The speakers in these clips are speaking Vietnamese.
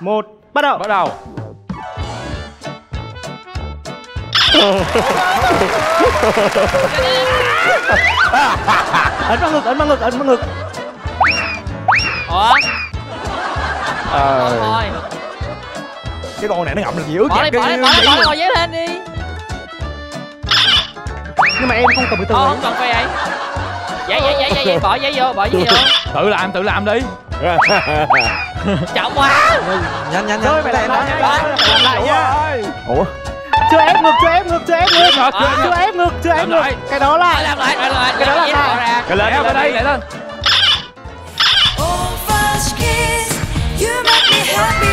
một bắt đầu. Bắt đầu. Ấn vào ngực ấn vào ngực ấn vào ngực. Ủa? Ờ. Thôi cái con này nó ngậm được dữ bỏ đi bỏ đi bỏ đi bỏ đi ngồi giấy lên đi. Nhưng mà em không cầm cái tờ Ô, ấy không cần phải vậy. Giấy giấy giấy giấy giấy bỏ giấy vô bỏ giấy vô. Tự làm tự làm đi chậm quá. Nhanh nhanh nhanh. Phải làm lại làm lại. Nhá ủa? Chưa ép ngực chưa ép ngực chưa ép À. chưa ép ngực chưa ép lại. cái đó lại là làm lại làm lại. Cái đó là ra cái lên lên đây. lại lên. Oh first kiss, you make me happy.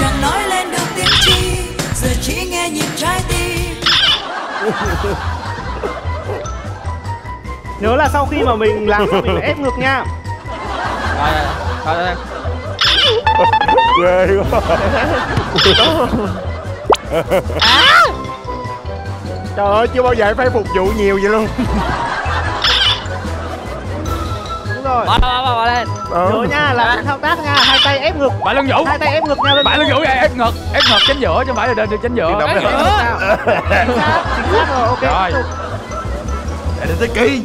Chẳng nói lên được tiếng chi, giờ chỉ nghe nhịp trái tim. nhớ là sau khi mà mình làm mình phải ép ngực nha. Rồi rồi rồi ghê quá. Trời ơi chưa bao giờ em phải phục vụ nhiều vậy luôn. Đúng rồi. Bỏ bỏ bỏ bỏ lên. Nhớ nha là thao tác nha. Hai tay ép ngực. Bại lưng vũ. Hai tay ép ngực nha lên bại lưng vũ vậy ép ngực. Ép ngực chính giữa chứ không phải là trên chính giữa. Ép ngực. chính xác rồi ok. Rồi. để đến tới kỳ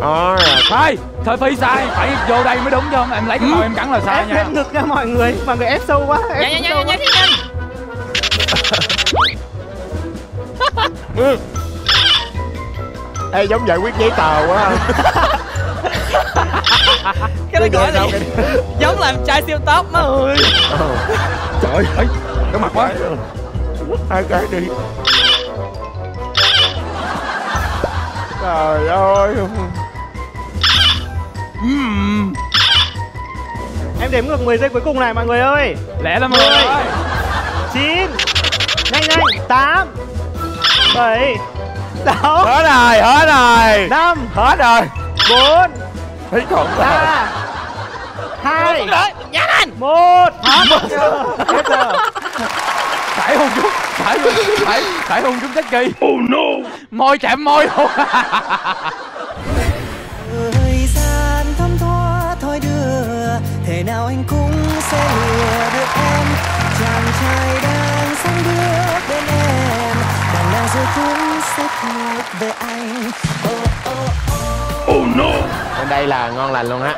ờ sai thôi phi sai phải vô đây mới đúng chứ không em lấy cái màu em cắn là sai ép nha. hết ngực nha mọi người mọi người ép sâu quá ép nhanh nhanh sâu nhanh quá. nhanh nhanh Ê giống giải quyết giấy tờ quá. Cái đó gọi là giống làm trai siêu tóc má ơi trời ơi. Cái mặt quá. Hai cái đi trời ơi. Ừm. em đếm ngược 10 giây cuối cùng này mọi người ơi. Lắm Mười. ơi chín. Nhanh nhanh. Tám. Bảy. Sáu. Hết rồi hết rồi. Năm. Hết rồi. Bốn. Thấy còn ba. hai. Rồi nhanh lên. Một. Hết giờ hết chút phải phải phải hôn chút chắc kỳ. Oh no. Môi chạm môi luôn. Thời gian thấm thoa thôi đưa, thể nào anh cũng sẽ lừa được em. Chàng trai đang sóng bước bên em, đằng nào rồi cũng sẽ thuộc về anh. bên đây là ngon lành luôn á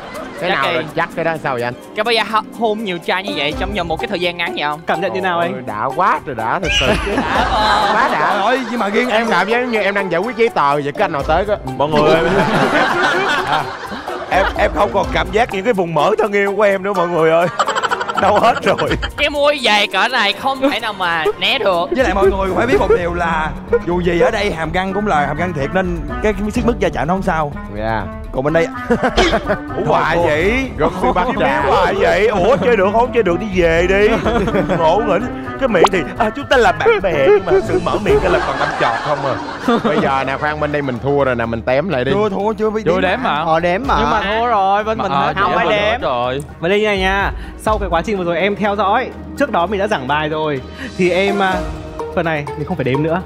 cái Chắc nào là chắc cái đó sao vậy anh? Cái bây giờ hôn nhiều trai như vậy trong vòng một cái thời gian ngắn vậy không? Cảm nhận như nào anh? Đã quá rồi đã thật sự. Đã quá. Đã. Ơi nhưng mà riêng em cảm giác như em đang giải quyết giấy tờ vậy cái anh nào tới có mọi người ơi. Em em không còn cảm giác những cái vùng mỡ thân yêu của em nữa mọi người ơi. Đâu hết rồi. Cái môi dày cỡ này không thể nào mà né được. Với lại mọi người phải biết một điều là dù gì ở đây hàm răng cũng là hàm răng thiệt nên cái xích mức da chạm nó không sao. Dạ còn bên đây ủa hoài vậy? Rồi từ bạc trà hoài vậy? Ủa chơi được không? Chơi được đi về đi. Ngộ nghĩnh. Cái miệng thì à, chúng ta là bạn bè nhưng mà sự mở miệng cái là còn đâm chọt không à. Bây giờ nè khoan bên đây mình thua rồi nè mình tém lại đi. Chưa thua chưa biết chưa đếm mà họ đếm mà nhưng mà thua rồi bên mình Ờ, không phải đếm. rồi. Và đây như này nha Sau cái quá trình vừa rồi em theo dõi Trước đó mình đã giảng bài rồi Thì em à, Phần này mình không phải đếm nữa.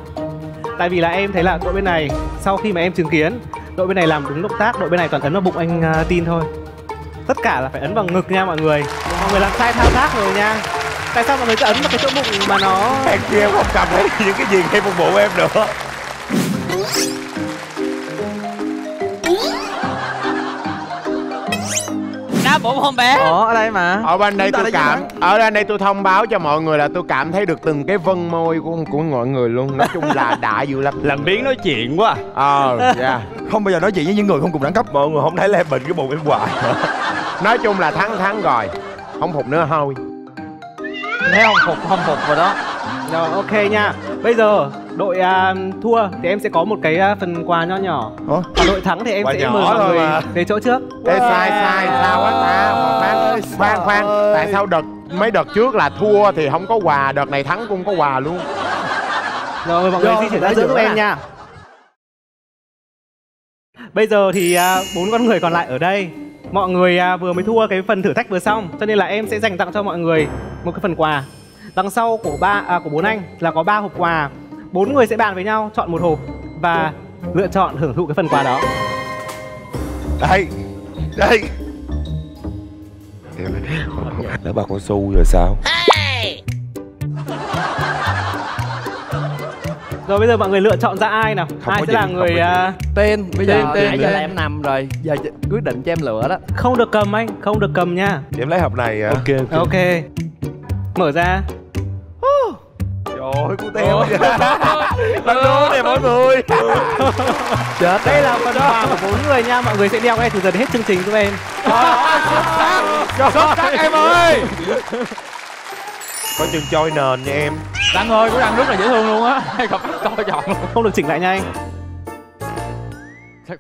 Tại vì là em thấy là đội bên này Sau khi mà em chứng kiến Đội bên này làm đúng động tác Đội bên này toàn ấn vào bụng anh uh, tin thôi. Tất cả là phải ấn vào ngực nha mọi người. Mọi người làm sai thao tác rồi nha. Tại sao mọi người cứ ấn vào cái chỗ bụng mà nó em kia không cầm thấy những cái gì ngay phục vụ em nữa. Đá bụng không bé? Ủa ở đây mà. Ở bên đây tôi cảm ở bên đây tôi thông báo cho mọi người là tôi cảm thấy được từng cái vân môi của của mọi người luôn. Nói chung là đã dữ lắm. Làm biến nói chuyện quá. Ờ dạ. Không bao giờ nói chuyện với những người không cùng đẳng cấp. Mọi người không thấy là bệnh cái bụng em hoài nói chung là thắng thắng rồi. Không phục nữa thôi. Thấy không phục không phục rồi đó. Rồi ok nha Bây giờ đội à, thua thì em sẽ có một cái à, phần quà nho nhỏ. Ủa? Đội thắng thì em Quà sẽ nhỏ mời mọi thôi. người mà. đến chỗ trước. Ê, sai sai sao quá ta? Khoan khoan. khoan tại sao đợt mấy đợt trước là thua thì không có quà đợt này thắng cũng có quà luôn. Rồi mọi người Do di chuyển ra đã giữa giữa giúp em à? nha. Bây giờ thì à, bốn con người còn lại ở đây. Mọi người à, vừa mới thua cái phần thử thách vừa xong Cho nên là em sẽ dành tặng cho mọi người một cái phần quà Đằng sau của ba à, của bốn anh là có ba hộp quà. Bốn người sẽ bàn với nhau chọn một hộp Và lựa chọn hưởng thụ cái phần quà đó. Đây đây lỡ bà con su rồi sao? Rồi bây giờ mọi người lựa chọn ra ai nào? Không Ai sẽ gì, là người à, tên bây giờ Tên, tên, giờ là em nằm rồi. Giờ quyết định cho em lựa đó. Không được cầm anh Không được cầm nha. Em lấy hộp này à? Ok. Ok. Mở ra ơi cu teo lần nữa nè mọi người chết Đây là phần quà của bốn người nha Mọi người sẽ đeo này từ đến hết chương trình giúp em xuất sắc em ơi coi chừng trôi nền nha em đăng ơi của đăng rất là dễ thương luôn á gặp coi chọn luôn Không được chỉnh lại nha anh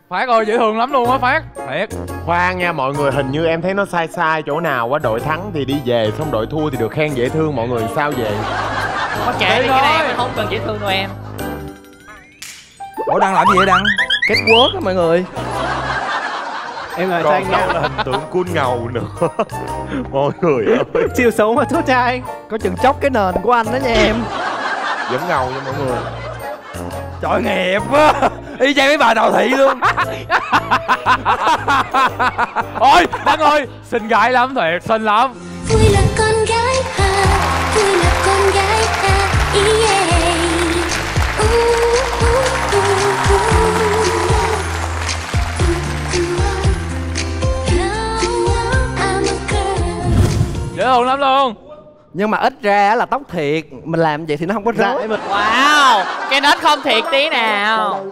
phát ơi dễ thương lắm luôn á phát thiệt Khoan nha mọi người, hình như em thấy nó sai sai chỗ nào á Đội thắng thì đi về, xong đội thua thì được khen dễ thương Mọi người sao về? Có kệ đi cái này không cần dễ thương đâu em. Ủa đăng làm gì vậy đăng? Kết work á mọi người. Em anh đâu nha. là hình tượng cun ngầu nữa. Mọi người ơi. Chiều xấu mà cho anh có chừng chóc cái nền của anh đó nha em. Vẫn ngầu nha mọi người. Trời nghiệp quá. Y chang mấy bà đào thị luôn. Ôi đăng ơi xinh gái lắm thiệt xinh lắm. Vui là con gái à, dễ thương lắm luôn. Nhưng mà ít ra là tóc thiệt mình làm vậy thì nó không có Dạ rối. Em Wow Cái nết không thiệt tí nào.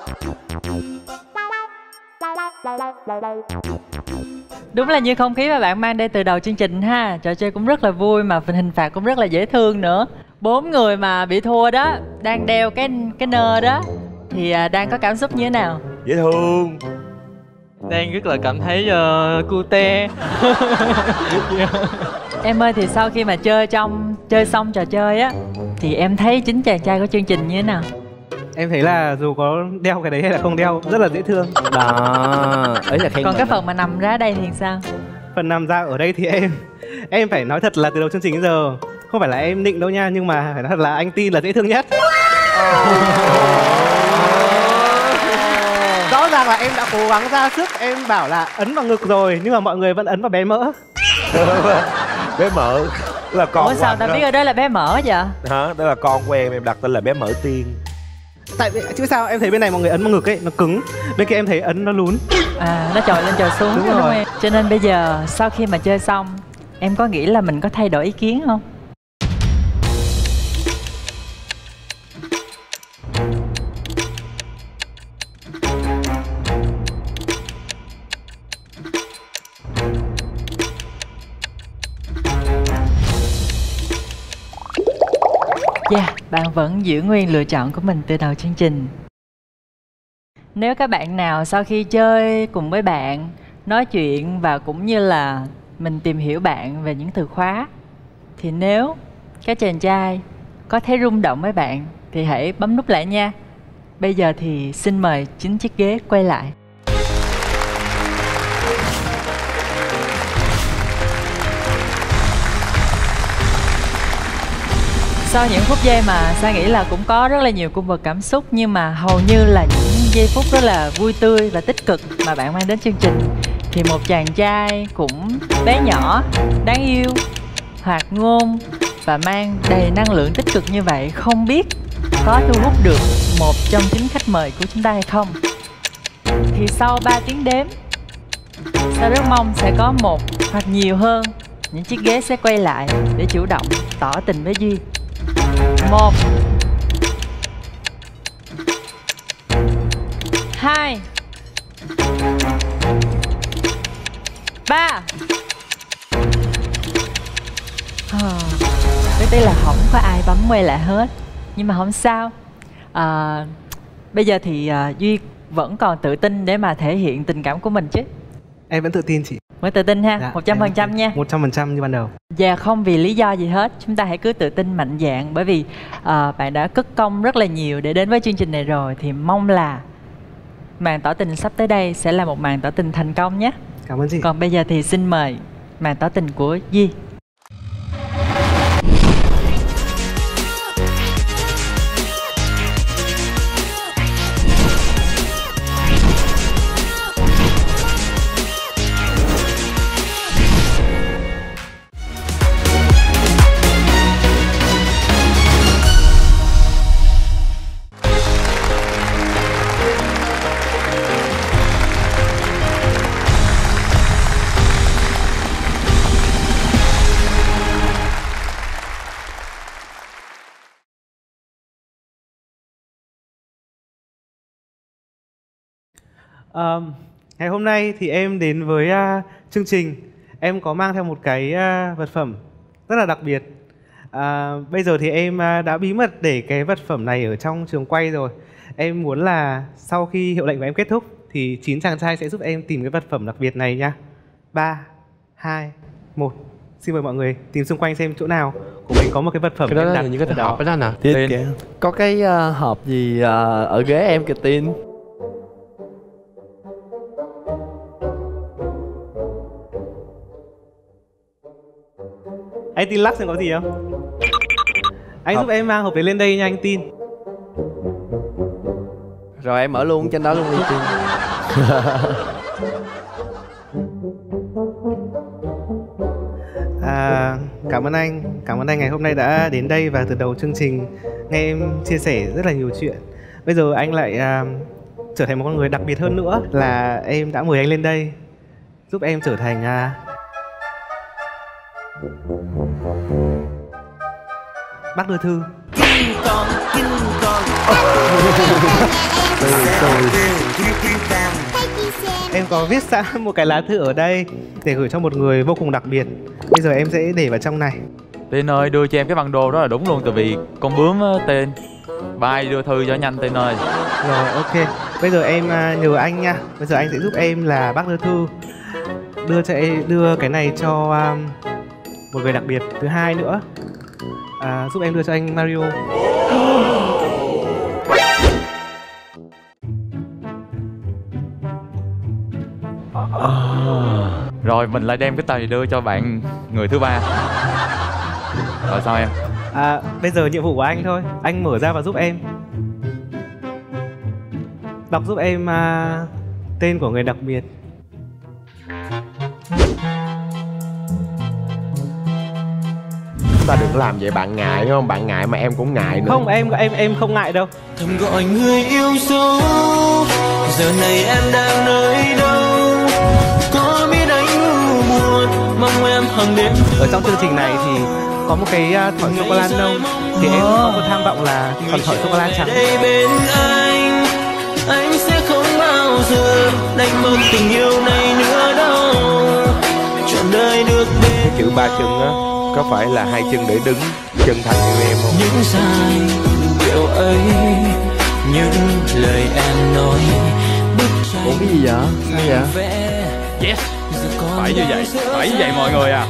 Đúng là như không khí mà bạn mang đây từ đầu chương trình ha. Trò chơi cũng rất là vui mà phần hình phạt cũng rất là dễ thương nữa Bốn người mà bị thua đó Đang đeo cái cái nơ đó Thì à, đang có cảm xúc như thế nào? dễ thương Đang rất là cảm thấy uh, cute Em ơi thì sau khi mà chơi trong chơi xong trò chơi á Thì em thấy chính chàng trai của chương trình như thế nào? Em thấy là dù có đeo cái đấy hay là không đeo Rất là dễ thương đó ấy là khen Còn cái phần mà nằm ra đây thì sao? Phần nằm ra ở đây thì em Em phải nói thật là từ đầu chương trình đến giờ Không phải là em định đâu nha Nhưng mà phải nói thật là anh tin là dễ thương nhất Rõ ràng là em đã cố gắng ra sức Em bảo là ấn vào ngực rồi Nhưng mà mọi người vẫn ấn vào bé mỡ bé mỡ là con Ủa sao của ta anh biết ở đây là bé mở vậy? hả đó là con của em em đặt tên là bé mỡ tiên Tại vì chứ sao em thấy bên này mọi người ấn vào ngực ấy Nó cứng Bên kia em thấy ấn nó lún À nó trồi lên trồi xuống Đúng đúng, đúng rồi. không em? Cho nên bây giờ sau khi mà chơi xong Em có nghĩ là mình có thay đổi ý kiến không? Dạ, bạn vẫn giữ nguyên lựa chọn của mình từ đầu chương trình. Nếu các bạn nào sau khi chơi cùng với bạn, nói chuyện và cũng như là mình tìm hiểu bạn về những từ khóa thì nếu các chàng trai có thấy rung động với bạn thì hãy bấm nút lại nha. Bây giờ thì xin mời chính chiếc ghế quay lại. Sau những phút giây mà Sa nghĩ là cũng có rất là nhiều cung bậc cảm xúc Nhưng mà hầu như là những giây phút rất là vui tươi và tích cực mà bạn mang đến chương trình. Thì một chàng trai cũng bé nhỏ, đáng yêu, hoạt ngôn Và mang đầy năng lượng tích cực như vậy Không biết có thu hút được một trong chính khách mời của chúng ta hay không? Thì sau 3 tiếng đếm Sa rất mong sẽ có một hoặc nhiều hơn những chiếc ghế sẽ quay lại để chủ động tỏ tình với Duy một. Hai. Ba. À, Rất tiếc là không có ai bấm quay lại hết. Nhưng mà không sao. À, Bây giờ thì à, Duy vẫn còn tự tin để mà thể hiện tình cảm của mình chứ. Em vẫn tự tin chị. Vẫn tự tin ha, Dạ, một trăm phần trăm nha. Một trăm phần trăm như ban đầu. Và không vì lý do gì hết Chúng ta hãy cứ tự tin mạnh dạn Bởi vì à, bạn đã cất công rất là nhiều Để đến với chương trình này rồi Thì mong là Màn tỏ tình sắp tới đây Sẽ là một màn tỏ tình thành công nhé. Cảm ơn chị. Còn bây giờ thì xin mời Màn tỏ tình của Duy Ờ, ngày hôm nay thì em đến với à, chương trình. Em có mang theo một cái à, vật phẩm rất là đặc biệt. À, bây giờ thì em à, đã bí mật để cái vật phẩm này ở trong trường quay rồi. Em muốn là sau khi hiệu lệnh của em kết thúc thì chín chàng trai sẽ giúp em tìm cái vật phẩm đặc biệt này nha. Ba hai một. Xin mời mọi người tìm xung quanh xem chỗ nào của mình có một cái vật phẩm cái đó em là đặt những cái hộp đó. nè. Thì có cái ờ, hộp gì ờ, ở ghế em kìa tin anh tin lắc xem có gì không? Anh giúp em mang hộp đấy lên đây nha anh tin. Rồi em mở luôn trên đó luôn đi tin À, cảm ơn anh, cảm ơn anh ngày hôm nay đã đến đây và từ đầu chương trình nghe em chia sẻ rất là nhiều chuyện. Bây giờ anh lại à, trở thành một con người đặc biệt hơn nữa là em đã mời anh lên đây giúp em trở thành à, bác đưa thư. Em có viết sẵn một cái lá thư ở đây để gửi cho một người vô cùng đặc biệt. Bây giờ em sẽ để vào trong này. Tên ơi đưa cho em cái băng đồ đó là đúng luôn Tại vì con bướm á, tên Bye đưa thư cho nhanh tên ơi Rồi ok. Bây giờ em à, nhờ anh nha. Bây giờ anh sẽ giúp em là bác đưa thư đưa cho em đưa cái này cho à, một người đặc biệt thứ hai nữa. À, giúp em đưa cho anh Mario. Rồi mình lại đem cái tờ này đưa cho bạn người thứ ba Rồi sao em À, bây giờ nhiệm vụ của anh thôi. Anh mở ra và giúp em. Đọc giúp em à, tên của người đặc biệt. Ta đừng làm vậy bạn ngại đúng không? Bạn ngại mà em cũng ngại nữa Không, em em em không ngại đâu. thầm gọi người yêu dấu giờ này em đang nơi đâu có biết anh buồn mong em hàng đêm Ở trong chương trình này thì có một cái à, thỏi sô cô la nông thì em có một tham vọng là còn thỏi sô cô la trắng. đây bên anh anh sẽ không bao giờ đánh mất tình yêu này nữa đâu trọn đời được bên cái chữ ba chân á có phải là hai chân để đứng chân thành yêu em không? Những dài điệu ấy những lời em nói Ủa cái gì vậy? Sao vậy? Yes. Phải như vậy Phải như vậy mọi người à.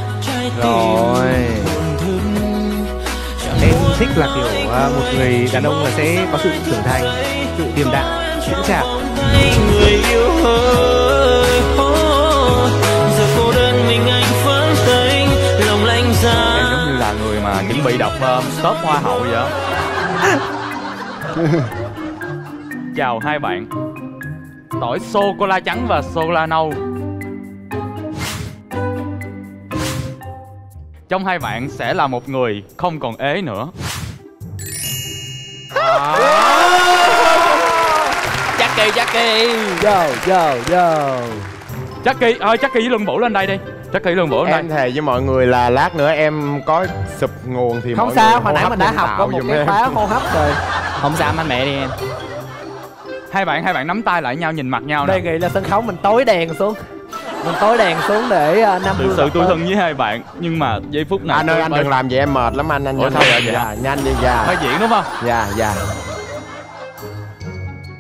Rồi. Em thích là kiểu à, một người đàn ông là sẽ có sự trưởng thành, sự điềm đạm, chững chạc. người yêu hơi bị đọc um, top hoa hậu vậy Chào hai bạn. Tỏi sô-cô-la trắng và sô-cô-la nâu. Trong hai bạn sẽ là một người không còn ế nữa. Jackie Jackie. Yo yo yo. Jackie, ơi Jackie với Luân Vũ lên đây đi Jackie với Luân Vũ lên Em đây thề với mọi người là lát nữa em có sụp nguồn thì Không mọi sao, hồi nãy mình đã học có một cái em. khóa hô hấp rồi. Không sao anh mẹ đi em. Hai bạn, hai bạn nắm tay lại nhau nhìn mặt nhau Đề nghị là sân khấu mình tối đèn xuống. Mình tối đèn xuống để uh, năm Thực sự tôi thân với hai bạn Nhưng mà giây phút này Anh ơi anh mới- đừng làm vậy em mệt lắm anh anh Ủa, nhanh vậy vậy? dạ, nhanh đi dạ. Phải diễn đúng không? dạ dạ.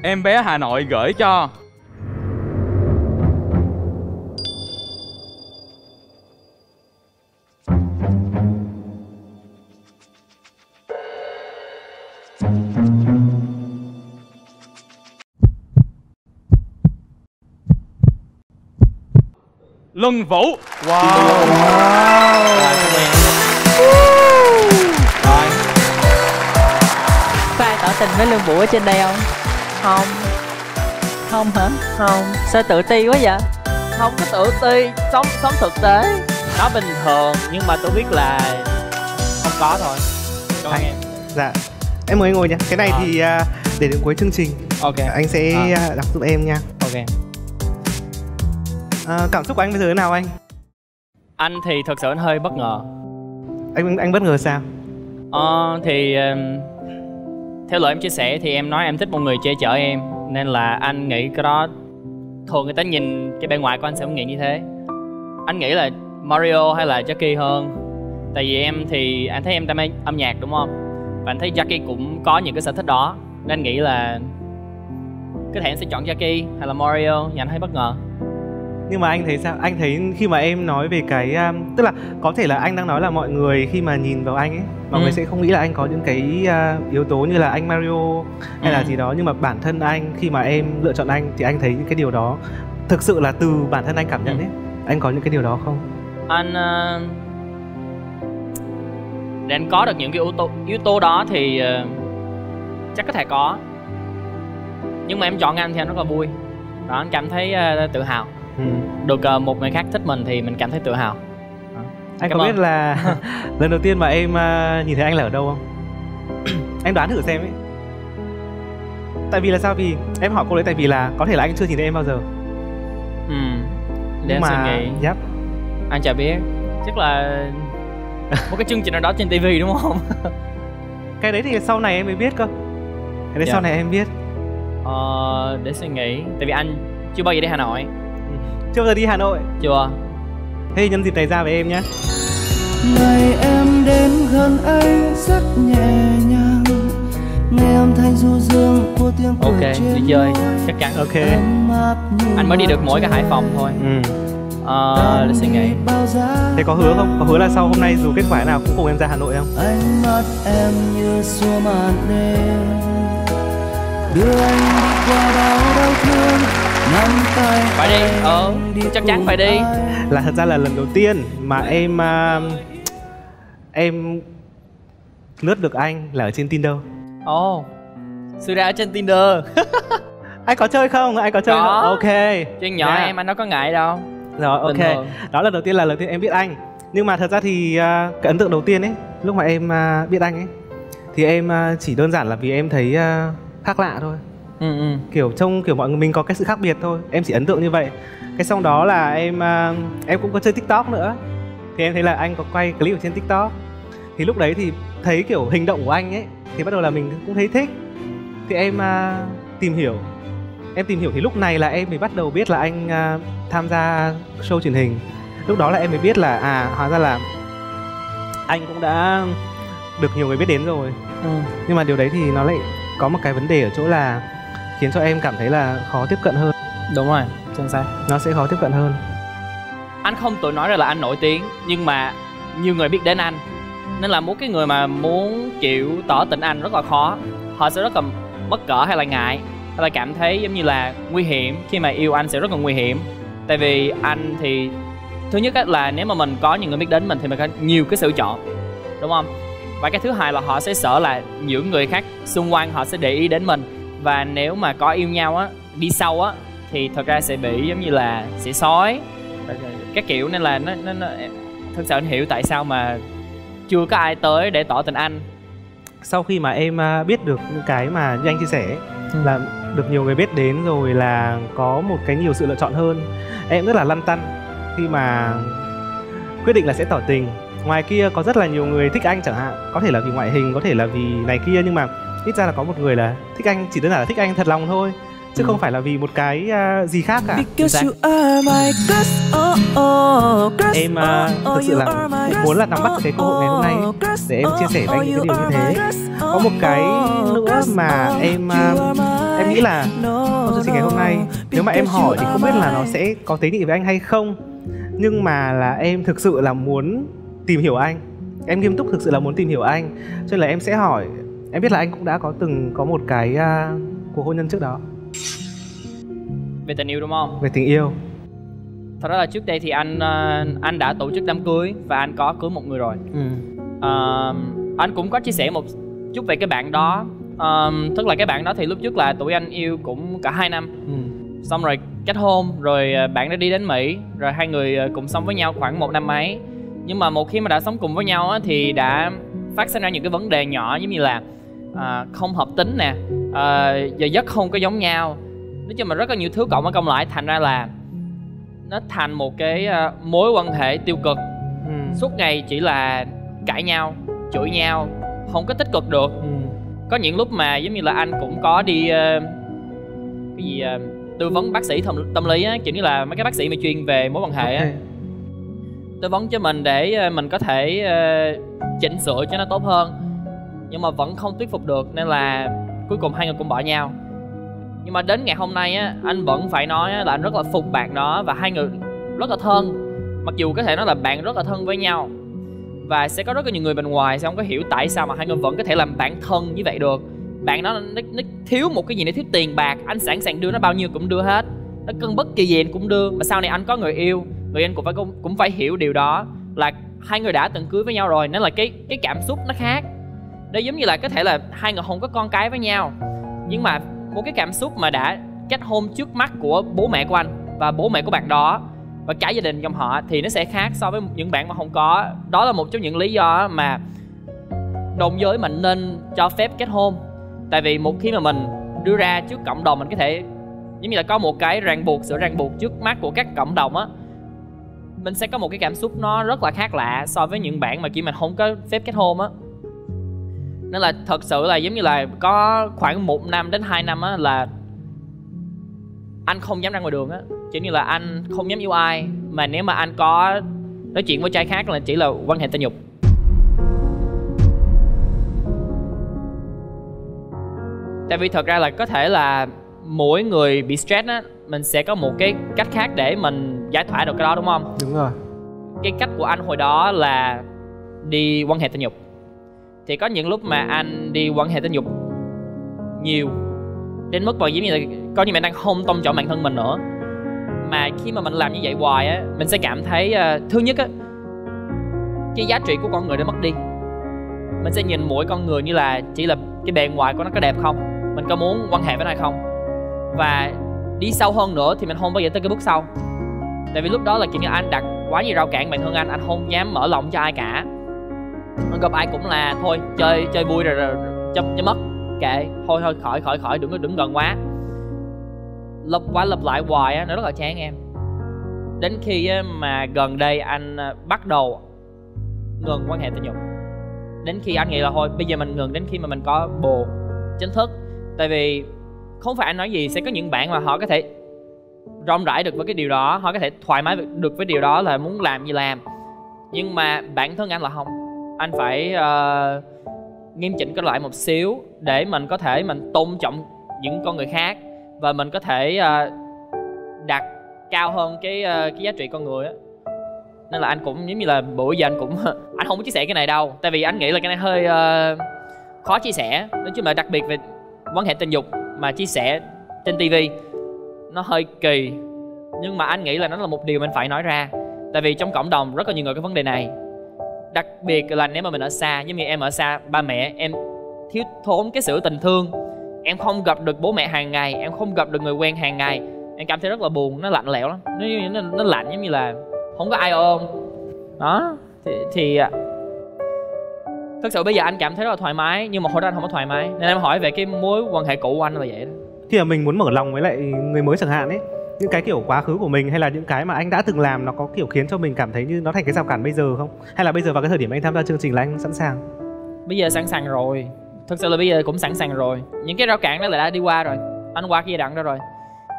Em bé Hà Nội gửi cho Luân Vũ. Có ai tỏ tình với Lương Vũ ở trên đây không? Không. Không hả? Không. Sao tự ti quá vậy? Không có tự ti, sống sống thực tế. Nó bình thường nhưng mà tôi biết là không có thôi. Ơn Anh- em. Dạ. Em mời anh ngồi nha. Cái này À. thì để đến cuối chương trình. Ok. Anh sẽ à, đọc giúp em nha. Ok À, cảm xúc của anh bây giờ thế nào anh? Anh thì thật sự anh hơi bất ngờ Anh anh bất ngờ sao? Ờ thì Theo lời em chia sẻ thì em nói em thích một người che chở em Nên là anh nghĩ cái đó thường người ta nhìn cái bề ngoài của anh sẽ không nghĩ như thế anh nghĩ là Mario hay là Jackie hơn tại vì em thì anh thấy em đam mê âm nhạc đúng không và anh thấy Jackie cũng có những cái sở thích đó nên anh nghĩ là có thể anh sẽ chọn Jackie hay là Mario thì anh thấy bất ngờ nhưng mà anh thấy sao? Anh thấy khi mà em nói về cái um, tức là có thể là anh đang nói là mọi người khi mà nhìn vào anh ấy mọi Ừ. người sẽ không nghĩ là anh có những cái uh, yếu tố như là anh Mario hay là Ừ. gì đó. Nhưng mà bản thân anh khi mà em lựa chọn anh thì anh thấy những cái điều đó thực sự là từ bản thân anh cảm nhận Ừ. ấy. Anh có những cái điều đó không? Anh ờ, để anh có được những cái yếu tố yếu tố đó thì ờ, chắc có thể có. Nhưng mà em chọn anh thì anh rất là vui. Đó anh cảm thấy ờ, tự hào ừ. được ờ, một người khác thích mình thì mình cảm thấy tự hào. Anh Cảm có ơn. biết là lần đầu tiên mà em uh, nhìn thấy anh là ở đâu không? Em đoán thử xem ấy. Tại vì là sao? Vì em hỏi cô đấy tại vì là có thể là anh chưa nhìn thấy em bao giờ. Ừ. Để anh suy nghĩ. yep. anh chả biết. Chắc là một cái chương trình nào đó trên tivi đúng không? Cái đấy thì sau này em mới biết cơ. Cái đấy Dạ. sau này em biết. Ờ, để suy nghĩ. Tại vì anh chưa bao giờ đi hà nội chưa bao giờ đi hà nội. Chưa. Thế thì nhân dịp này ra với em nhé ngày em đến gần anh rất nhẹ nhàng. Nghe âm thanh du dương của tiếng cười ok đi chơi chắc chắn. Ok. Anh mới đi được mỗi cái hải phòng thôi. Ừ. ờ, để suy nghĩ thế có hứa không? Có hứa là sau hôm nay dù kết quả nào cũng cùng em ra hà nội không? Ánh mắt em như xua màn đêm. Đưa anh đi qua bao đau thương phải đi. ờ chắc chắn phải đi. là thật ra là lần đầu tiên mà em à, em lướt được anh là ở trên Tinder. Ồ Sư ra ở trên Tinder. Anh có chơi không? Anh có chơi Có. không? Ok. Chuyện nhỏ Dạ. em anh đâu có ngại đâu. Rồi ok. Thường. đó là đầu tiên là lần đầu tiên em biết anh. Nhưng mà thật ra thì à, cái ấn tượng đầu tiên ấy lúc mà em à, biết anh ấy thì em à, chỉ đơn giản là vì em thấy à, khác lạ thôi ừ ừ. Kiểu trông kiểu mọi người mình có cái sự khác biệt thôi. Em chỉ ấn tượng như vậy. Cái xong đó là em à, em cũng có chơi tiktok nữa. Thì em thấy là anh có quay clip ở trên tiktok. Thì lúc đấy thì thấy kiểu hành động của anh ấy thì bắt đầu là mình cũng thấy thích. Thì em à, tìm hiểu. Em tìm hiểu thì lúc này là em mới bắt đầu biết là anh à, tham gia show truyền hình. Lúc đó là em mới biết là à hóa ra là anh cũng đã được nhiều người biết đến rồi. Ừ. Nhưng mà điều đấy thì nó lại có một cái vấn đề ở chỗ là khiến cho em cảm thấy là khó tiếp cận hơn. Đúng rồi chính xác. Nó sẽ khó tiếp cận hơn. Anh không tự nói ra là anh nổi tiếng nhưng mà nhiều người biết đến anh. Nên là muốn cái người mà muốn kiểu tỏ tình anh rất là khó. Họ sẽ rất là bất cỡ hay là ngại hay là cảm thấy giống như là nguy hiểm. Khi mà yêu anh sẽ rất là nguy hiểm. Tại vì anh thì thứ nhất là nếu mà mình có những người biết đến mình thì mình có nhiều cái sự chọn đúng không? Và cái thứ hai là họ sẽ sợ là những người khác xung quanh họ sẽ để ý đến mình và nếu mà có yêu nhau á đi sâu á thì thật ra sẽ bị giống như là sẽ sói. Các kiểu nên là nó nó, nó thật sự anh hiểu tại sao mà chưa có ai tới để tỏ tình anh. Sau khi mà em à, biết được những cái mà như anh chia sẻ Ừ. là được nhiều người biết đến rồi là có một cái nhiều sự lựa chọn hơn. Em rất là lăn tăn khi mà quyết định là sẽ tỏ tình. Ngoài kia có rất là nhiều người thích anh chẳng hạn. Có thể là vì ngoại hình có thể là vì này kia nhưng mà ít ra là có một người là thích anh chỉ đơn giản là thích anh thật lòng thôi chứ Ừ. không phải là vì một cái à, gì khác cả Because you are my crush, oh oh, crush, Em, à, oh, thực oh, sự là cũng muốn là nắm bắt cái cơ hội ngày hôm nay oh, để em chia sẻ với anh những cái điều như thế. Có một cái nữa mà em, my em nghĩ là trong chương trình ngày hôm nay nếu mà em hỏi thì không biết là nó sẽ có tế nhị với anh hay không nhưng mà là em thực sự là muốn tìm hiểu anh em nghiêm túc thực sự là muốn tìm hiểu anh cho nên là em sẽ hỏi em biết là anh cũng đã có từng có một cái à, cuộc hôn nhân trước đó. Về tình yêu đúng không? Về tình yêu. Thật ra là trước đây thì anh ờ, anh đã tổ chức đám cưới và anh có cưới một người rồi. Ừ. Ờ, anh cũng có chia sẻ một chút về cái bạn đó. Ờ, tức là cái bạn đó thì lúc trước là tụi anh yêu cũng cả hai năm. Ừ. xong rồi kết hôn rồi bạn đã đi đến mỹ rồi hai người cùng sống với nhau khoảng một năm mấy. Nhưng mà một khi mà đã sống cùng với nhau á, thì đã phát sinh ra những cái vấn đề nhỏ giống như là à, không hợp tính nè à, giờ giấc không có giống nhau nói chung là rất là nhiều thứ cộng ở cộng lại thành ra là nó thành một cái ờ, mối quan hệ tiêu cực Ừ. suốt ngày chỉ là cãi nhau chửi nhau không có tích cực được Ừ. có những lúc mà giống như là anh cũng có đi ờ, cái gì ờ, tư vấn bác sĩ tâm, tâm lý á kiểu như là mấy cái bác sĩ mà chuyên về mối quan hệ á Ok. tư vấn cho mình để mình có thể ờ, chỉnh sửa cho nó tốt hơn nhưng mà vẫn không thuyết phục được nên là cuối cùng hai người cũng bỏ nhau. Nhưng mà đến ngày hôm nay á anh vẫn phải nói á, là anh rất là phục bạn đó và hai người rất là thân. Mặc dù có thể nói là bạn rất là thân với nhau và sẽ có rất là nhiều người bên ngoài sẽ không có hiểu tại sao mà hai người vẫn có thể làm bạn thân như vậy được. Bạn đó nó, nó thiếu một cái gì nó thiếu tiền bạc anh sẵn sàng đưa nó bao nhiêu cũng đưa hết. Nó cần bất kỳ gì anh cũng đưa mà sau này anh có người yêu người anh cũng phải cũng, cũng phải hiểu điều đó là hai người đã từng cưới với nhau rồi nên là cái cái cảm xúc nó khác nó giống như là có thể là hai người không có con cái với nhau. Nhưng mà một cái cảm xúc mà đã kết hôn trước mắt của bố mẹ của anh và bố mẹ của bạn đó và cả gia đình trong họ thì nó sẽ khác so với những bạn mà không có. Đó là một trong những lý do mà đồng giới mình nên cho phép kết hôn. Tại vì một khi mà mình đưa ra trước cộng đồng, mình có thể giống như là có một cái ràng buộc, sự ràng buộc trước mắt của các cộng đồng á, mình sẽ có một cái cảm xúc nó rất là khác lạ so với những bạn mà kiểu mình không có phép kết hôn á nên là thật sự là giống như là có khoảng một năm đến 2 năm á là anh không dám ra ngoài đường á. Kiểu như là anh không dám yêu ai mà nếu mà anh có nói chuyện với trai khác là chỉ là quan hệ tình dục. Tại vì thật ra là có thể là mỗi người bị stress á mình sẽ có một cái cách khác để mình giải tỏa được cái đó đúng không? Đúng rồi. Cái cách của anh hồi đó là đi quan hệ tình dục thì có những lúc mà anh đi quan hệ tình dục nhiều đến mức mà giống như là có như mình đang không tôn trọng bản thân mình nữa. Mà khi mà mình làm như vậy hoài á mình sẽ cảm thấy uh, thứ nhất á cái giá trị của con người đã mất đi. Mình sẽ nhìn mỗi con người như là chỉ là cái bề ngoài của nó có đẹp không mình có muốn quan hệ với nó hay không. Và đi sâu hơn nữa thì mình không bao giờ tới cái bước sau. Tại vì lúc đó là kiểu như anh đặt quá nhiều rào cản bản thân anh anh không dám mở lòng cho ai cả gặp ai cũng là thôi chơi chơi vui rồi, rồi, rồi cho, cho mất kệ thôi thôi khỏi khỏi khỏi đừng có đứng gần quá. Lặp quá lặp lại hoài á nó rất là chán em. Đến khi á, mà gần đây anh à, bắt đầu ngừng quan hệ tình dục. Đến khi anh nghĩ là thôi bây giờ mình ngừng đến khi mà mình có bồ chính thức. Tại vì không phải anh nói gì sẽ có những bạn mà họ có thể rộng rãi được với cái điều đó họ có thể thoải mái được với điều đó là muốn làm gì làm. Nhưng mà bản thân anh là không anh phải uh, nghiêm chỉnh cái lại một xíu để mình có thể mình tôn trọng những con người khác và mình có thể ờ, uh, đặt cao hơn cái uh, cái giá trị con người á. Nên là anh cũng giống như là bữa giờ anh cũng anh không có chia sẻ cái này đâu tại vì anh nghĩ là cái này hơi uh, khó chia sẻ. Nói chung là đặc biệt về quan hệ tình dục mà chia sẻ trên tivi nó hơi kỳ. Nhưng mà anh nghĩ là nó là một điều mình phải nói ra tại vì trong cộng đồng rất là nhiều người có vấn đề này đặc biệt là nếu mà mình ở xa giống như em ở xa ba mẹ em thiếu thốn cái sự tình thương. Em không gặp được bố mẹ hàng ngày em không gặp được người quen hàng ngày. Em cảm thấy rất là buồn nó lạnh lẽo lắm. Nó nó, nó lạnh giống như là không có ai ôm. Đó thì, thì à, thực sự bây giờ anh cảm thấy rất là thoải mái nhưng mà hồi đó anh không có thoải mái. Nên em hỏi về cái mối quan hệ cũ của anh là vậy đó. Khi mà mình muốn mở lòng với lại người mới chẳng hạn ấy những cái kiểu quá khứ của mình hay là những cái mà anh đã từng làm nó có kiểu khiến cho mình cảm thấy như nó thành cái rào cản bây giờ không? Hay là bây giờ vào cái thời điểm anh tham gia chương trình là anh sẵn sàng? Bây giờ sẵn sàng rồi. Thực sự là bây giờ cũng sẵn sàng rồi. Những cái rào cản đó là đã đi qua rồi. Anh qua cái giai đoạn đó rồi.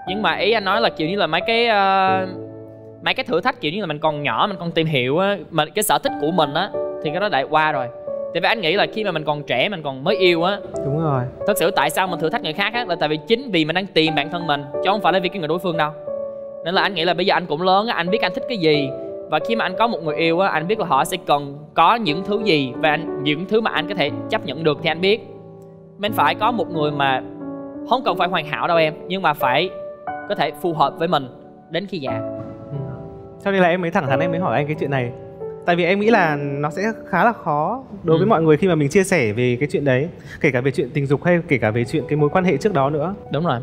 Nhưng mà ý anh nói là kiểu như là mấy cái uh, mấy cái thử thách kiểu như là mình còn nhỏ mình còn tìm hiểu á mà cái sở thích của mình á thì cái đó đã qua rồi tại vì anh nghĩ là khi mà mình còn trẻ mình còn mới yêu á đúng rồi. thật sự tại sao mình thử thách người khác á là tại vì chính vì mình đang tìm bản thân mình chứ không phải là vì cái người đối phương đâu. Nên là anh nghĩ là bây giờ anh cũng lớn á anh biết anh thích cái gì. Và khi mà anh có một người yêu á anh biết là họ sẽ cần có những thứ gì và anh, những thứ mà anh có thể chấp nhận được thì anh biết. Mình phải có một người mà không cần phải hoàn hảo đâu em nhưng mà phải có thể phù hợp với mình đến khi già. Cho nên là em mới thẳng thắn em mới hỏi anh cái chuyện này tại vì em nghĩ là nó sẽ khá là khó đối với Ừ. mọi người khi mà mình chia sẻ về cái chuyện đấy kể cả về chuyện tình dục hay kể cả về chuyện cái mối quan hệ trước đó nữa. Đúng rồi.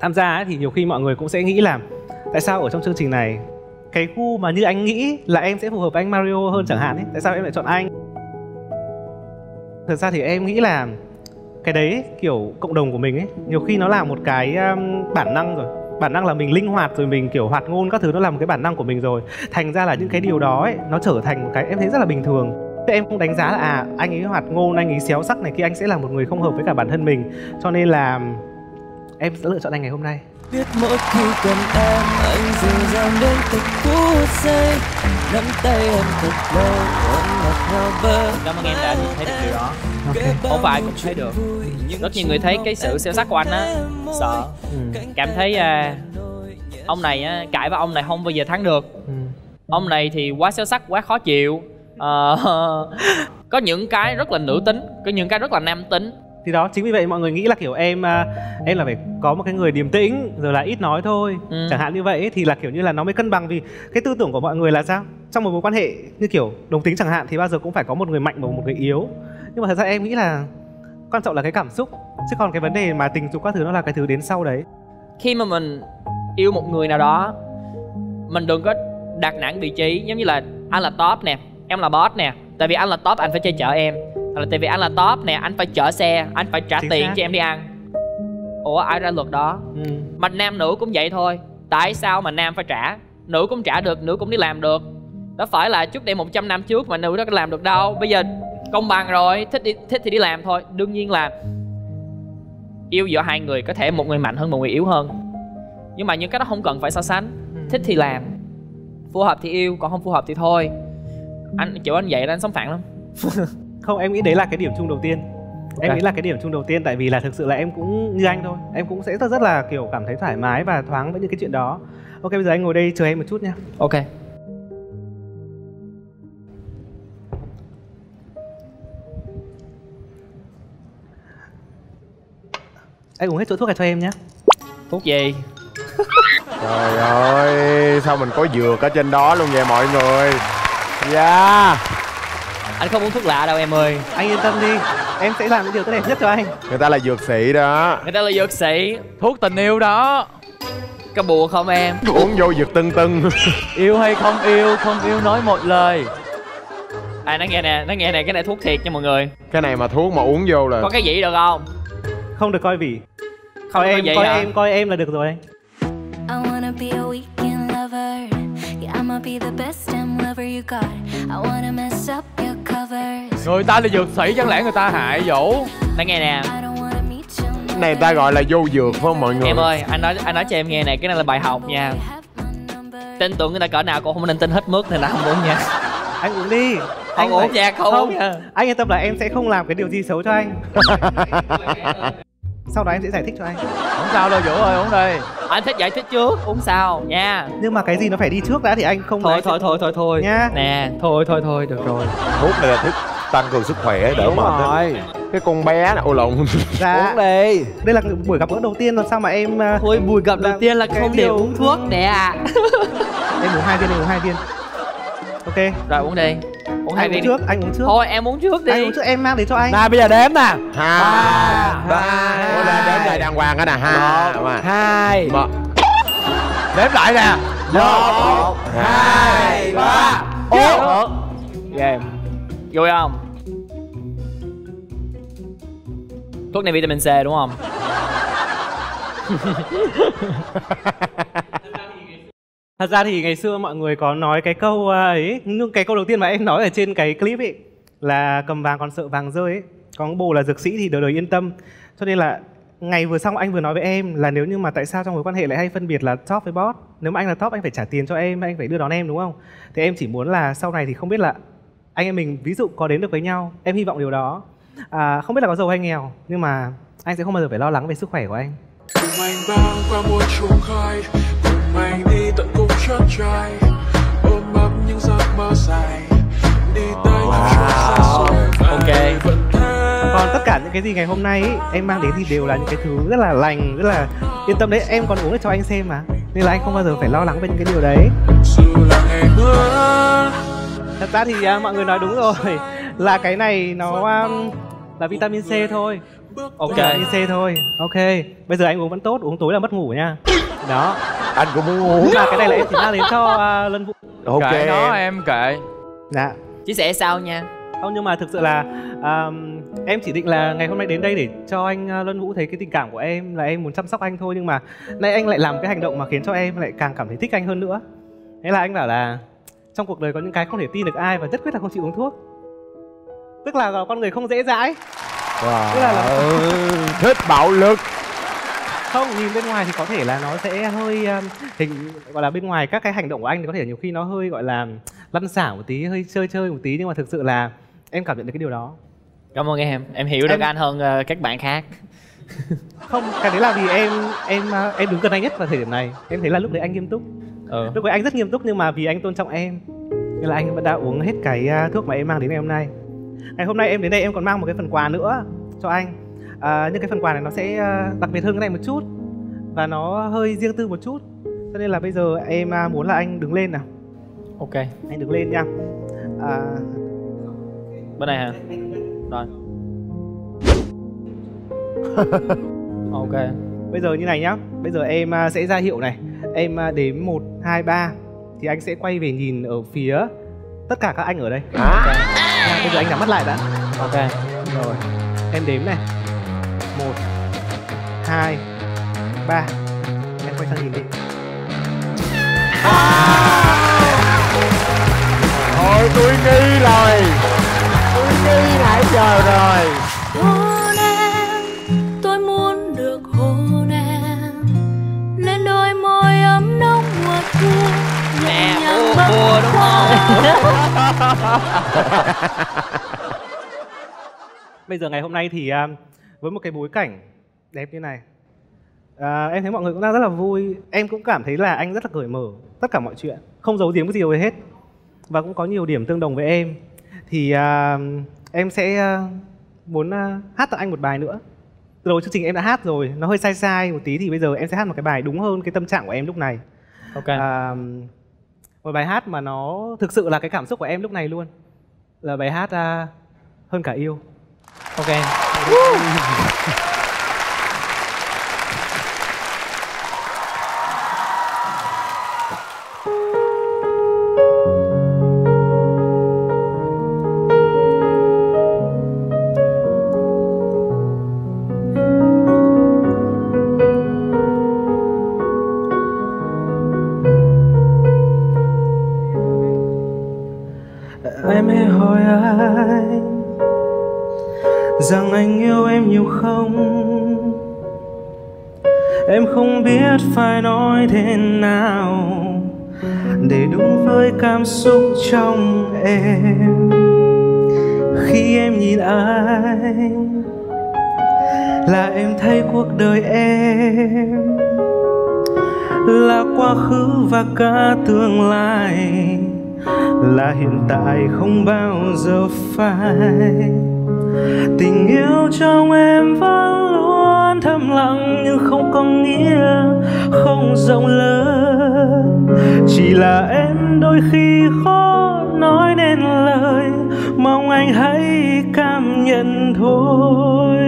Tham gia ấy, thì nhiều khi mọi người cũng sẽ nghĩ là tại sao ở trong chương trình này cái gu mà như anh nghĩ là em sẽ phù hợp với anh Mario hơn chẳng hạn ấy tại sao em lại chọn anh? Thật ra thì em nghĩ là cái đấy ấy, kiểu cộng đồng của mình ấy nhiều khi nó là một cái um, bản năng rồi bản năng là mình linh hoạt rồi mình, kiểu, hoạt ngôn các thứ, nó là một cái bản năng của mình rồi. Thành ra là những cái điều đó ấy, nó trở thành một cái em thấy rất là bình thường. Thế em không đánh giá là à anh ấy hoạt ngôn, anh ấy xéo sắc này kia, anh sẽ là một người không hợp với cả bản thân mình. Cho nên là, em sẽ lựa chọn anh ngày hôm nay biết mỗi khi cần em anh dịu dàng đến từng phút giây nắm tay em thật lâu ôm mặt nhau bờ cảm ơn em đã thấy được điều đó. không phải cũng thấy được. rất nhiều người thấy cái sự xeo sắc của anh á. sợ. cảm thấy à, ông này á cãi với ông này không bao giờ thắng được. Ông này thì quá xeo sắc quá khó chịu. Ờ, có những cái rất là nữ tính có những cái rất là nam tính thì đó chính vì vậy mọi người nghĩ là kiểu em à, em là phải có một cái người điềm tĩnh rồi là ít nói thôi. Ừ. chẳng hạn như vậy ấy, thì là kiểu như là nó mới cân bằng vì cái tư tưởng của mọi người là sao? Trong một mối quan hệ như kiểu đồng tính chẳng hạn thì bao giờ cũng phải có một người mạnh và một người yếu. Nhưng mà thật ra em nghĩ là quan trọng là cái cảm xúc chứ còn cái vấn đề mà tình dục các thứ nó là cái thứ đến sau đấy. Khi mà mình yêu một người nào đó mình đừng có đặt nặng vị trí giống như là anh là top nè em là boss nè. Tại vì anh là top anh phải chơi chở em là tại vì anh là top nè anh phải chở xe anh phải trả Chính tiền xác. cho em đi ăn. Ủa ai ra luật đó? Ừ. mà nam nữ cũng vậy thôi. Tại sao mà nam phải trả? Nữ cũng trả được nữ cũng đi làm được. Đó phải là trước đây 100 năm trước mà nữ đó có làm được đâu. Bây giờ công bằng rồi thích đi thích thì đi làm thôi. Đương nhiên là yêu giữa hai người có thể một người mạnh hơn một người yếu hơn. Nhưng mà những cái đó không cần phải so sánh. Thích thì làm phù hợp thì yêu còn không phù hợp thì thôi. Anh kiểu anh vậy là anh sống phản lắm không em nghĩ đấy là cái điểm chung đầu tiên. Em Ok. nghĩ là cái điểm chung đầu tiên tại vì là thực sự là em cũng như anh thôi. Em cũng sẽ rất rất là kiểu cảm thấy thoải mái và thoáng với những cái chuyện đó. Ok bây giờ anh ngồi đây chờ em một chút nha. Ok. Anh uống hết chỗ thuốc này cho em nhé. Thuốc gì? Trời ơi, sao mình có dược ở trên đó luôn vậy mọi người? Dạ anh không uống thuốc lạ đâu em ơi. Anh yên tâm đi em sẽ làm những điều tốt đẹp nhất cho anh. Người ta là dược sĩ đó. Người ta là dược sĩ. Thuốc tình yêu đó. Có bùa không em? Uống vô dược tưng tưng. Yêu hay không yêu không yêu nói một lời. À nó nghe nè nó nghe nè cái này thuốc thiệt nha mọi người. Cái này mà thuốc mà uống vô là có cái gì được không? Không được coi vì. Không coi em coi hả? em coi em là được rồi. Anh I wanna be a weekend lover. Yeah, I'ma be the best damn lover you got. I wanna mess up your. Người ta là dược sĩ chẳng lẽ người ta hại vũ nó nghe nè. Này ta gọi là vô dược phải không mọi người? Em ơi anh nói anh nói cho em nghe nè cái này là bài học nha. Tin tưởng người ta cỡ nào cũng không nên tin hết mức nên là không uống nha. Anh uống đi. Không Anh uống nha không, uống nha. Anh yên tâm là em sẽ không làm cái điều gì xấu cho anh. Sau đó em sẽ giải thích cho anh. không sao đâu vũ ơi uống đi. Anh thích giải thích trước. Uống sao? Nha. Nhưng mà cái gì nó phải đi trước đã thì anh không thôi nói thôi thôi thôi thôi. Nha. nè thôi thôi thôi được rồi. Thuốc này là thuốc tăng cường sức khỏe đỡ Đúng mệt rồi. Cái con bé này, ô lộn. Dạ. Đi. Đây là buổi gặp gỡ đầu tiên rồi sao mà em thôi buổi gặp đầu Là tiên là không để uống thuốc nè. À em uống hai viên em uống hai viên. Ok. Rồi uống đi uống hai anh uống viên trước anh uống trước. Thôi em uống trước đi. anh uống trước em mang đến cho anh. Nào bây giờ đếm nè Hai ba. Ủa lên đến lại đàng hoàng cái nè? Hai hai. Một. đếm lại nè. Một hai ba. Ủa? game vui không? Thuốc này vitamin C đúng không thật ra thì ngày xưa mọi người có nói cái câu à, ấy nhưng cái câu đầu tiên mà em nói ở trên cái clip ấy là cầm vàng còn sợ vàng rơi ấy. Có bồ là dược sĩ thì đời đời yên tâm. Cho nên là ngày vừa xong anh vừa nói với em là nếu như mà tại sao trong mối quan hệ lại hay phân biệt là top với bot? Nếu mà anh là top anh phải trả tiền cho em anh phải đưa đón em đúng không? Thì em chỉ muốn là sau này thì không biết là anh em mình ví dụ có đến được với nhau em hy vọng điều đó. À, không biết là có giàu hay nghèo nhưng mà anh sẽ không bao giờ phải lo lắng về sức khỏe của anh. Cùng anh băng qua khai chân trời ôm ấp những giấc mơ dài. Đi tới xôi ok. còn tất cả những cái gì ngày hôm nay ý, em mang đến thì đều là những cái thứ rất là lành rất là yên tâm đấy. Em còn uống để cho anh xem mà. Nên là anh không bao giờ phải lo lắng về những cái điều đấy. Thật ra thì à, mọi người nói đúng rồi. Là cái này nó um, là vitamin C thôi. Ok. vitamin C thôi. Ok. Bây giờ anh uống vẫn tốt uống tối là mất ngủ nha đó. Anh cũng muốn uống. Mà cái này là em chỉ mang đến cho uh, lân vũ. Ok. Kệ nó em. kệ. Dạ. Chia sẻ sau nha? Không nhưng mà thực sự là um, em chỉ định là ngày hôm nay đến đây để cho anh uh, Luân Vũ thấy cái tình cảm của em là em muốn chăm sóc anh thôi nhưng mà nay anh lại làm cái hành động mà khiến cho em lại càng cảm thấy thích anh hơn nữa. Thế là anh bảo là trong cuộc đời có những cái không thể tin được ai và nhất quyết là không chịu uống thuốc. Tức là con người không dễ dãi. Tức là, là Thích bạo lực không nhìn bên ngoài thì có thể là nó sẽ hơi um, hình gọi là bên ngoài các cái hành động của anh thì có thể nhiều khi nó hơi gọi là lăn xả một tí hơi chơi chơi một tí nhưng mà thực sự là em cảm nhận được cái điều đó. Cảm ơn em. Em hiểu được Em- anh hơn ờ, các bạn khác. Không cái đấy là vì em em uh, em đứng gần anh nhất vào thời điểm này. Em thấy là lúc đấy anh nghiêm túc. Ừ. lúc đấy anh rất nghiêm túc nhưng mà vì anh tôn trọng em. Nên là anh vẫn đã uống hết cái thuốc mà em mang đến ngày hôm nay. Ngày hôm nay em đến đây em còn mang một cái phần quà nữa cho anh à, nhưng cái phần quà này nó sẽ uh, đặc biệt hơn cái này một chút và nó hơi riêng tư một chút. Cho nên là bây giờ em uh, muốn là anh đứng lên nào. Ok. Anh đứng lên nha. À, bên này hả? Rồi. Ok. Bây giờ như này nhá. Bây giờ em uh, sẽ ra hiệu này. Em uh, đếm một hai ba. Thì anh sẽ quay về nhìn ở phía tất cả các anh ở đây. À. Nha, bây giờ anh nhắm mắt lại đã. Ok. Rồi. Em đếm này 2 3 Em quay sang nhìn đi. Thôi tôi nghi rồi. Tôi nghi nãy giờ rồi. Hôn em Tôi muốn được hôn em. Lên đôi môi ấm nóng mùa thu Nhẹ nhàng đúng không? Bây giờ ngày hôm nay thì à, với một cái bối cảnh đẹp như này. À, em thấy mọi người cũng đang rất là vui. Em cũng cảm thấy là anh rất là cởi mở tất cả mọi chuyện không giấu giếm cái gì hết. Và cũng có nhiều điểm tương đồng với em. Thì à, em sẽ à, muốn à, hát tặng anh một bài nữa. Từ đầu chương trình em đã hát rồi nó hơi sai sai một tí thì bây giờ em sẽ hát một cái bài đúng hơn cái tâm trạng của em lúc này. Ok. À, một bài hát mà nó thực sự là cái cảm xúc của em lúc này luôn. Là bài hát à, hơn cả yêu. Ok trong em. Khi em nhìn anh, là em thấy cuộc đời em là quá khứ và cả tương lai, là hiện tại không bao giờ phai. Tình yêu trong em vẫn luôn thầm lặng nhưng không có nghĩa, không rộng lớn chỉ là em đôi khi khó nói nên lời, mong anh hãy cảm nhận thôi.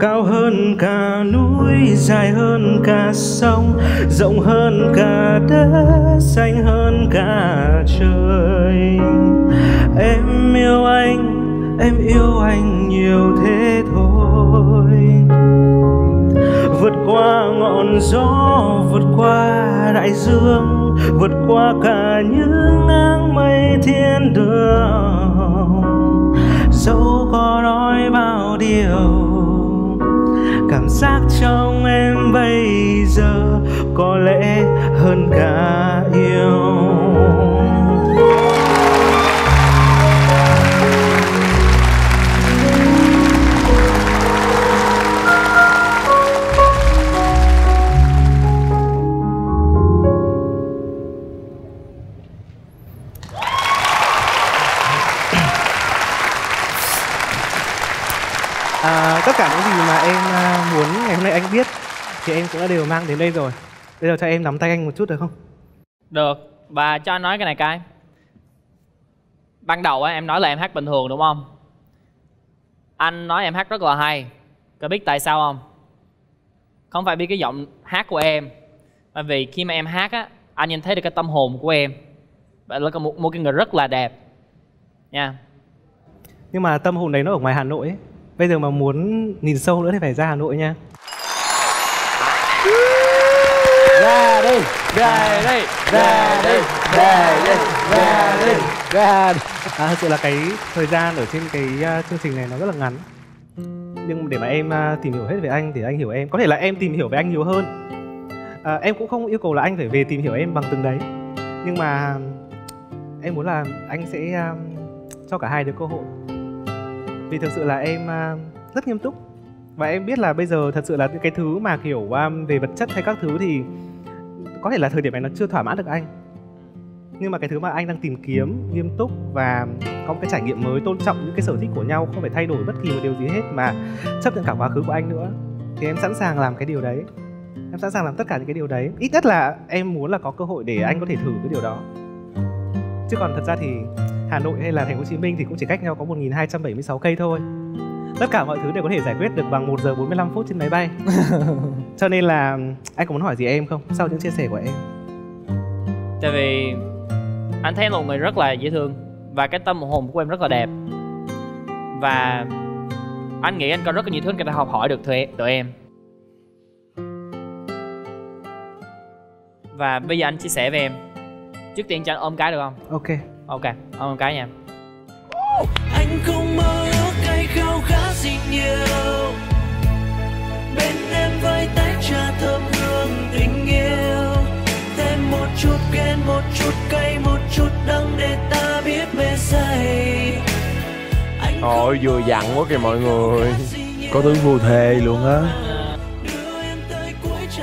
Cao hơn cả núi, dài hơn cả sông, rộng hơn cả đất, xanh hơn cả trời. Em yêu anh, em yêu anh nhiều thế thôi qua ngọn gió vượt qua đại dương, vượt qua cả những áng mây thiên đường. Dẫu có nói bao điều, cảm giác trong em bây giờ có lẽ hơn cả yêu. Ngày hôm nay anh biết thì em cũng đã đều mang đến đây rồi. Bây giờ cho em nắm tay anh một chút được không? được và cho anh nói cái này cái ban đầu á em nói là em hát bình thường đúng không anh nói em hát rất là hay có biết tại sao không không phải vì cái giọng hát của em mà vì khi mà em hát á anh nhìn thấy được cái tâm hồn của em và là một, một cái người rất là đẹp nha Nhưng mà tâm hồn đấy nó ở ngoài Hà Nội ấy. Bây giờ mà muốn nhìn sâu nữa thì phải ra Hà Nội nha. Về đi Ra đi Ra đi Ra đi Ra À, thực sự là cái thời gian ở trên cái uh, chương trình này nó rất là ngắn. nhưng để mà em uh, tìm hiểu hết về anh thì anh hiểu em. Có thể là em tìm hiểu về anh nhiều hơn. À, em cũng không yêu cầu là anh phải về tìm hiểu em bằng từng đấy. Nhưng mà em muốn là anh sẽ uh, cho cả hai đứa cơ hội. Vì thực sự là em uh, rất nghiêm túc. Và em biết là bây giờ thật sự là những cái thứ mà kiểu um, về vật chất hay các thứ thì có thể là thời điểm này nó chưa thỏa mãn được anh. Nhưng mà cái thứ mà anh đang tìm kiếm nghiêm túc và có một cái trải nghiệm mới, tôn trọng những cái sở thích của nhau, không phải thay đổi bất kỳ một điều gì hết mà chấp nhận cả quá khứ của anh nữa, thì em sẵn sàng làm cái điều đấy. Em sẵn sàng làm tất cả những cái điều đấy. Ít nhất là em muốn là có cơ hội để anh có thể thử cái điều đó. Chứ còn thật ra thì Hà Nội hay là Thành phố Hồ Chí Minh thì cũng chỉ cách nhau có 1.276 cây thôi tất cả mọi thứ đều có thể giải quyết được bằng 1 giờ 45 phút trên máy bay. Cho nên là anh có muốn hỏi gì em không? Sau những chia sẻ của em. Tại vì anh thấy em là một người rất là dễ thương và cái tâm hồn của em rất là đẹp. Và anh nghĩ anh có rất là nhiều thứ có thể học hỏi được từ tụi em. Và bây giờ anh chia sẻ với em. Trước tiên cho anh ôm cái được không? Ok. Ok ôm cái nha. Anh không mơ khát gì nhiều. Bên em với tay trà thơm hương tình yêu. Thêm một chút ghen một chút cay một chút đắng để ta biết mê say anh Thôi vừa dặn quá kìa mọi người. Có tướng vô thề luôn á.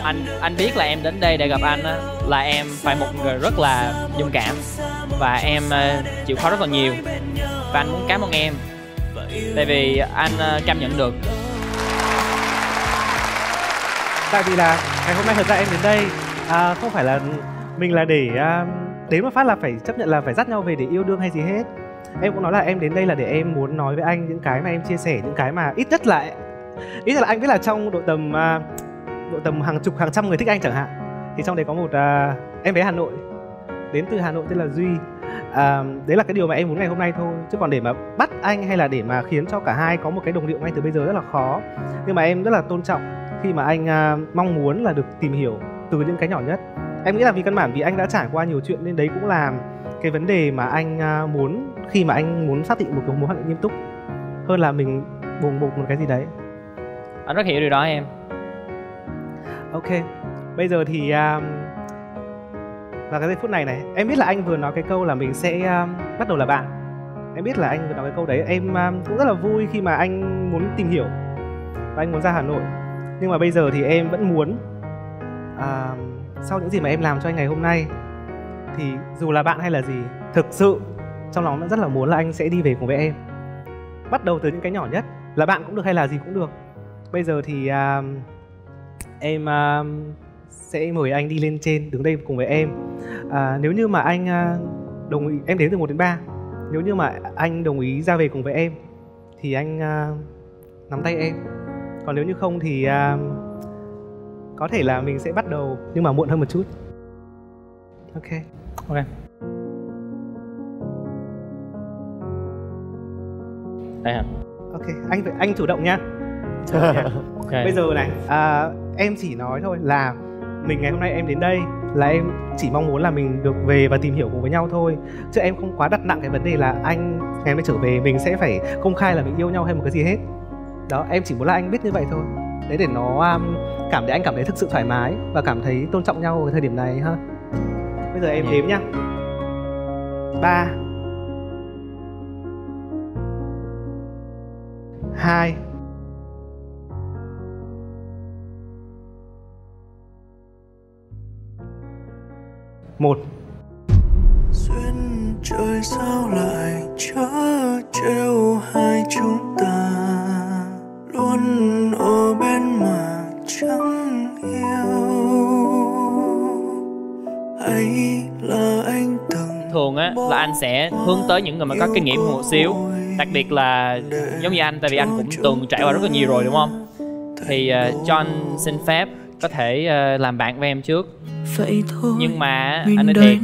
Anh anh biết là em đến đây để gặp anh á là em phải một người rất là dũng cảm và em ờ, chịu khó rất là nhiều. Và anh muốn cảm ơn em tại vì anh ờ, cảm nhận được. Tại vì là ngày hôm nay thật ra em đến đây à, không phải là mình là để à, đến một phát là phải chấp nhận là phải dắt nhau về để yêu đương hay gì hết. Em cũng nói là em đến đây là để em muốn nói với anh những cái mà em chia sẻ những cái mà ít nhất là ít nhất là anh biết là trong độ tầm à, độ tầm hàng chục hàng trăm người thích anh chẳng hạn. Thì trong đấy có một à, em bé Hà Nội. Đến từ Hà Nội tên là Duy à, đấy là cái điều mà em muốn ngày hôm nay thôi. Chứ còn để mà bắt anh hay là để mà khiến cho cả hai có một cái đồng điệu ngay từ bây giờ rất là khó. Nhưng mà em rất là tôn trọng khi mà anh à, mong muốn là được tìm hiểu từ những cái nhỏ nhất. Em nghĩ là vì căn bản vì anh đã trải qua nhiều chuyện nên đấy cũng là cái vấn đề mà anh à, muốn khi mà anh muốn xác định một cái mối quan hệ nghiêm túc hơn là mình bùng bục một cái gì đấy. Anh rất hiểu điều đó em. Ok bây giờ thì um, và cái giây phút này này em biết là anh vừa nói cái câu là mình sẽ um, bắt đầu là bạn. Em biết là anh vừa nói cái câu đấy em um, cũng rất là vui khi mà anh muốn tìm hiểu và anh muốn ra hà nội. Nhưng mà bây giờ thì em vẫn muốn uh, sau những gì mà em làm cho anh ngày hôm nay thì dù là bạn hay là gì thực sự trong lòng vẫn rất là muốn là anh sẽ đi về cùng với em. Bắt đầu từ những cái nhỏ nhất là bạn cũng được hay là gì cũng được. Bây giờ thì uh, em uh, sẽ mời anh đi lên trên đứng đây cùng với em. À, nếu như mà anh uh, đồng ý em đếm từ 1 đến 3 nếu như mà anh đồng ý ra về cùng với em thì anh uh, nắm tay em. Còn nếu như không thì uh, có thể là mình sẽ bắt đầu nhưng mà muộn hơn một chút. Ok. Ok. Đây hả? Ok anh phải anh chủ động nhá okay. bây giờ này à, em chỉ nói thôi là mình ngày hôm nay em đến đây là em chỉ mong muốn là mình được về và tìm hiểu cùng với nhau thôi. Chứ em không quá đặt nặng cái vấn đề là anh ngày mai trở về mình sẽ phải công khai là mình yêu nhau hay một cái gì hết. Đó em chỉ muốn là anh biết như vậy thôi. Đấy để nó um, cảm thấy anh cảm thấy thực sự thoải mái và cảm thấy tôn trọng nhau ở thời điểm này ha. Bây giờ em đếm nhá. Ba. Hai một. Duyên trời sao lại chớ trêu hai chúng ta? Luôn ở bên mà chẳng yêu. Hay là anh từng thường á là anh sẽ hướng tới những người mà có kinh nghiệm một xíu. Đặc biệt là giống như anh tại vì anh cũng từng trải qua rất là nhiều rồi đúng không? Thì uh, cho anh xin phép có thể uh, làm bạn với em trước. Vậy thôi nhưng mà anh nói thiệt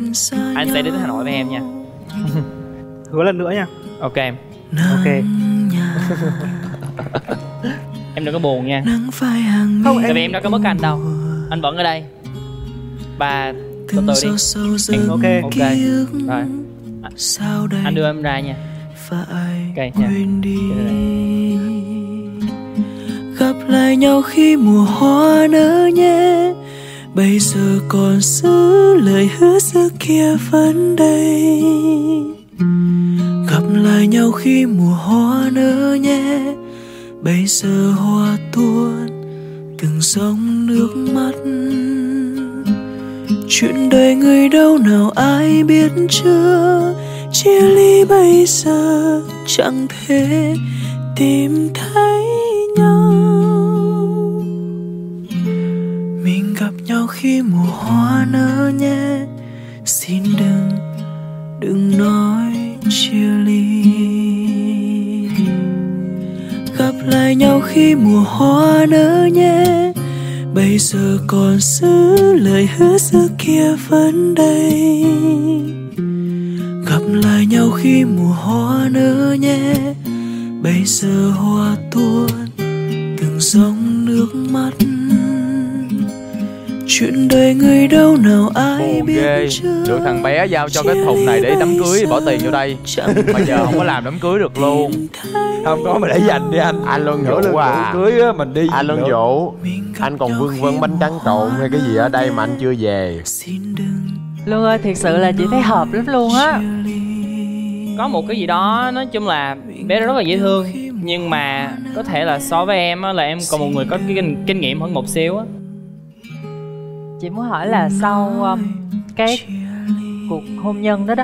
anh sẽ đến Hà Nội với em nha. Hứa lần nữa nha. Ok em. Ok. em đừng có buồn nha. Không tại vì em đâu có mất anh đâu. anh vẫn ở đây. Và từ từ đi. em ok. Ok. rồi. anh đưa em ra nha. Ok nha gặp lại nhau khi mùa hoa nở nhé bây giờ còn giữ lời hứa xưa kia vẫn đây. Gặp lại nhau khi mùa hoa nở nhé bây giờ hoa tuôn từng dòng nước mắt. Chuyện đời người đâu nào ai biết chưa? Chia ly bây giờ chẳng thể tìm thấy. Khi mùa hoa nở nhé, xin đừng đừng nói chia ly. Gặp lại nhau khi mùa hoa nở nhé, bây giờ còn giữ lời hứa xưa kia vẫn đây. Gặp lại nhau khi mùa hoa nở nhé, bây giờ hoa tuôn từng dòng nước mắt chuyện đời người đâu nào ai Buồn biết ghê. chưa Được thằng bé giao cho cái thùng này để đám cưới bỏ tiền vô đây. Mà giờ không có làm đám cưới được luôn. không có mà để dành đi anh. Anh Luân lương à. cưới á mình đi Anh Luân được. Vũ. Anh còn vương vấn bánh trắng trộn hay cái gì ở đây mà anh chưa về. Luân ơi thiệt sự là chị thấy hợp lắm luôn á. có một cái gì đó nói chung là bé rất là dễ thương. Nhưng mà có thể là so với em á là em còn một người có cái kinh, kinh nghiệm hơn một xíu á Chị muốn hỏi là sau um, cái cuộc hôn nhân đó đó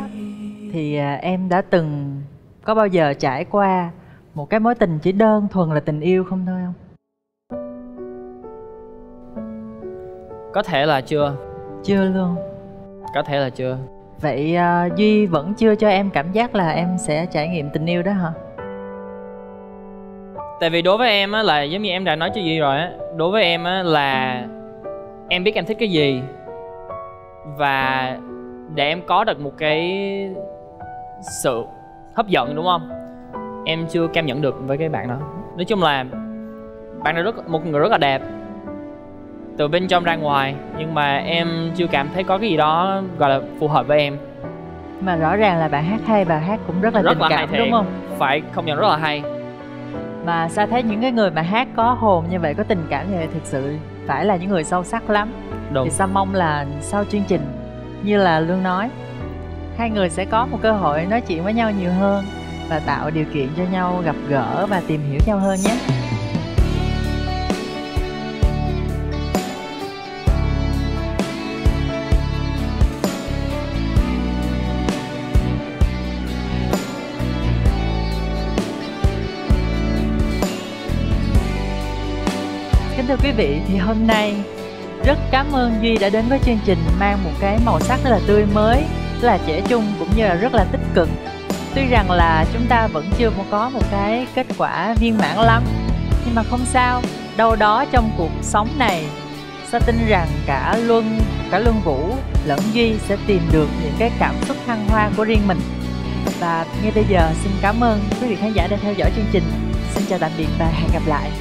Thì à, em đã từng có bao giờ trải qua một cái mối tình chỉ đơn thuần là tình yêu không thôi không? có thể là chưa Chưa luôn có thể là chưa Vậy à, Duy vẫn chưa cho em cảm giác là em sẽ trải nghiệm tình yêu đó hả? tại vì đối với em á là giống như em đã nói cho duy rồi á đối với em á là em biết em thích cái gì. Và để em có được một cái sự hấp dẫn đúng không? Em chưa cảm nhận được với cái bạn đó. Nói chung là bạn này rất một người rất là đẹp. Từ bên trong ra ngoài nhưng mà em chưa cảm thấy có cái gì đó gọi là phù hợp với em. Mà rõ ràng là bạn hát hay và hát cũng rất là rất tình là hay cảm thiệt. đúng không? phải công nhận rất là hay. Mà sao thấy những cái người mà hát có hồn như vậy, có tình cảm như vậy thực sự phải là những người sâu sắc lắm. Đúng. Thì sao mong là sau chương trình như là Lương nói Hai người sẽ có một cơ hội nói chuyện với nhau nhiều hơn Và tạo điều kiện cho nhau gặp gỡ và tìm hiểu nhau hơn nhé thưa quý vị, thì hôm nay rất cảm ơn Duy đã đến với chương trình mang một cái màu sắc rất là tươi mới, rất là trẻ trung cũng như là rất là tích cực. Tuy rằng là chúng ta vẫn chưa có một cái kết quả viên mãn lắm, nhưng mà không sao. Đâu đó trong cuộc sống này, Sa tin rằng cả Luân, cả Luân Vũ lẫn Duy sẽ tìm được những cái cảm xúc thăng hoa của riêng mình. Và ngay bây giờ xin cảm ơn quý vị khán giả đã theo dõi chương trình. Xin chào tạm biệt và hẹn gặp lại.